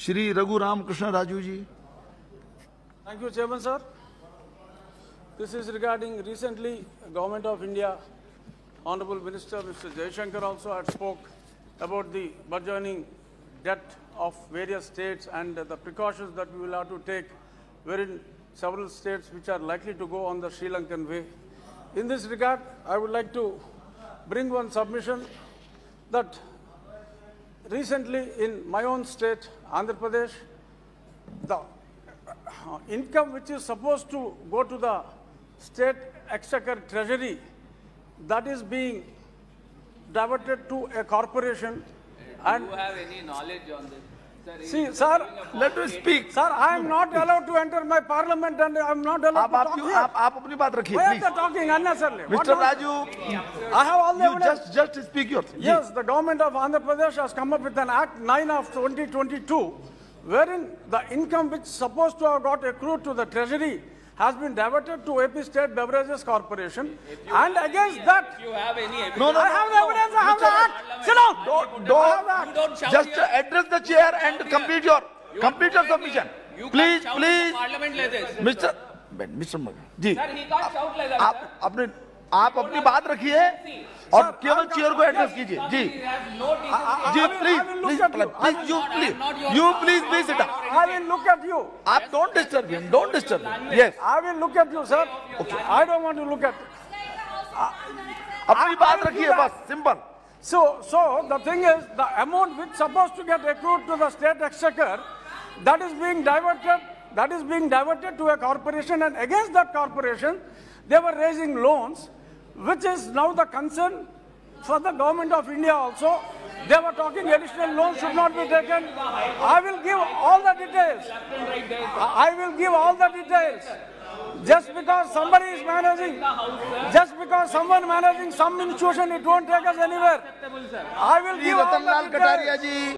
Shri Raghu Ramakrishna Raju ji. Thank you, Chairman sir. This is regarding recently Government of India, Honorable Minister Mr. Jaishankar also had spoke about the burgeoning debt of various states and the precautions that we will have to take wherein several states which are likely to go on the Sri Lankan way. In this regard, I would like to bring one submission that recently in my own state, Andhra Pradesh, the uh, income which is supposed to go to the state exchequer treasury, that is being diverted to a corporation. And Do you have any knowledge on this? Sir, he see, is sir, talking about let me state- speak sir, I am not allowed to enter my parliament and I am not allowed आप to आप talk क्यों here. आप आप अपनी बात रखिए Why are please they talking unnecessarily? What mister do- Raju I have all the you evidence. just just speak your Yes, the government of Andhra Pradesh has come up with an Act 9 of 2022, wherein the income which is supposed to have got accrued to the treasury has been diverted to AP State Beverages Corporation. And against that, If you have any evidence. No, no, I have the I'm not. Sit down. Don't, just address the chair and complete your complete your submission. Please, please, Mr. Ben, Mr. Magan. जी. आप अपने आप अपनी बात रखिए और केवल chair को address कीजिए। जी जी please please please you please you please be sit I will look at you आप don't disturb him don't disturb him yes I will look at you sir I don't want to look at अपनी बात रखिए बस simple So, so the thing is, the amount which supposed to get accrued to the state exchequer, that is being diverted, that is being diverted to a corporation and against that corporation, they were raising loans, which is now the concern for the government of India also. They were talking additional loans should not be taken. I will give all the details. I I will give all the details. because somebody is managing, just because someone managing some institution, it won't take us anywhere. I will give all the details.